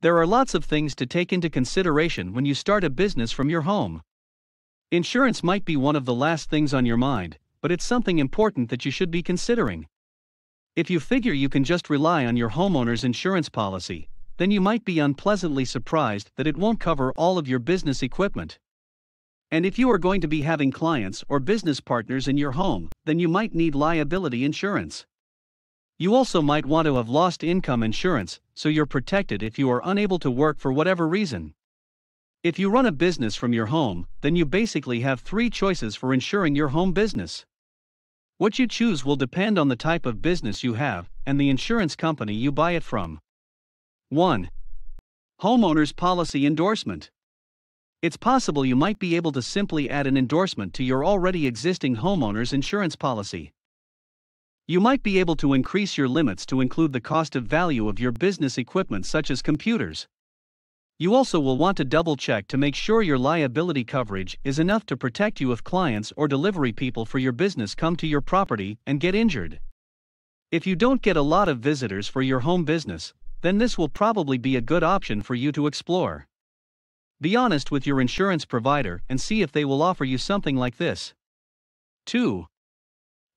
There are lots of things to take into consideration when you start a business from your home. Insurance might be one of the last things on your mind, but it's something important that you should be considering. If you figure you can just rely on your homeowner's insurance policy, then you might be unpleasantly surprised that it won't cover all of your business equipment. And if you are going to be having clients or business partners in your home, then you might need liability insurance. You also might want to have lost income insurance, so you're protected if you are unable to work for whatever reason. If you run a business from your home, then you basically have three choices for insuring your home business. What you choose will depend on the type of business you have and the insurance company you buy it from. 1. Homeowner's Policy Endorsement it's possible you might be able to simply add an endorsement to your already existing homeowner's insurance policy. You might be able to increase your limits to include the cost of value of your business equipment, such as computers. You also will want to double check to make sure your liability coverage is enough to protect you if clients or delivery people for your business come to your property and get injured. If you don't get a lot of visitors for your home business, then this will probably be a good option for you to explore. Be honest with your insurance provider and see if they will offer you something like this. 2.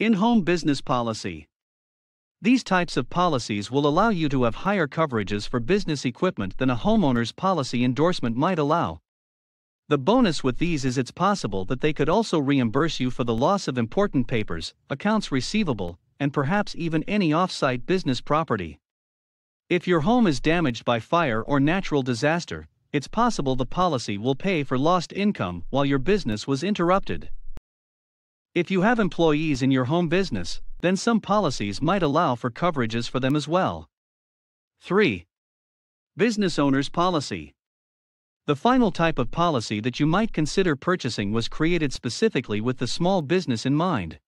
In home business policy. These types of policies will allow you to have higher coverages for business equipment than a homeowner's policy endorsement might allow. The bonus with these is it's possible that they could also reimburse you for the loss of important papers, accounts receivable, and perhaps even any off site business property. If your home is damaged by fire or natural disaster, it's possible the policy will pay for lost income while your business was interrupted. If you have employees in your home business, then some policies might allow for coverages for them as well. 3. Business Owner's Policy The final type of policy that you might consider purchasing was created specifically with the small business in mind.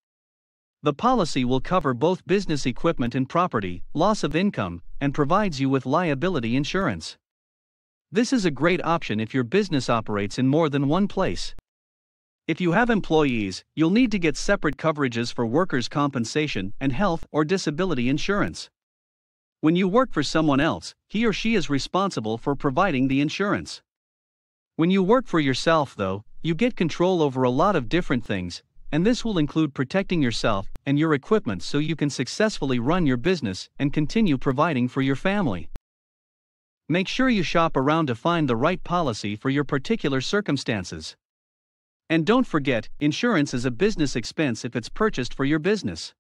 The policy will cover both business equipment and property, loss of income, and provides you with liability insurance. This is a great option if your business operates in more than one place. If you have employees, you'll need to get separate coverages for workers' compensation and health or disability insurance. When you work for someone else, he or she is responsible for providing the insurance. When you work for yourself, though, you get control over a lot of different things, and this will include protecting yourself and your equipment so you can successfully run your business and continue providing for your family. Make sure you shop around to find the right policy for your particular circumstances. And don't forget, insurance is a business expense if it's purchased for your business.